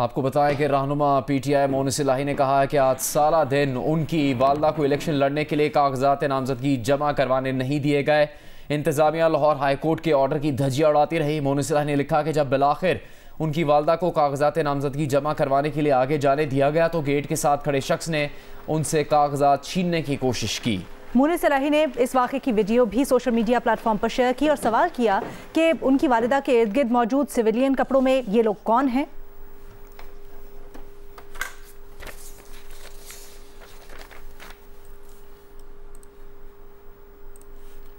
आपको बताएँ कि रहनुमा पीटीआई मोनिस लाही ने कहा है कि आज सारा दिन उनकी वालदा को इलेक्शन लड़ने के लिए कागजात नामजदगी जमा करवाने नहीं दिए गए। इंतजामिया लाहौर हाईकोर्ट के ऑर्डर की धजिया उड़ाती रही। मोनिस लाही ने लिखा कि जब बिलाखिर उनकी वालदा को कागजात नामजदगी जमा करवाने के लिए आगे जाने दिया गया तो गेट के साथ खड़े शख्स ने उनसे कागजात छीनने की कोशिश की। मुन सलाही ने इस वाक़े की वीडियो भी सोशल मीडिया प्लेटफॉर्म पर शेयर की और सवाल किया कि उनकी वालदा के इर्द गिर्द मौजूद सिविलियन कपड़ों में ये लोग कौन हैं?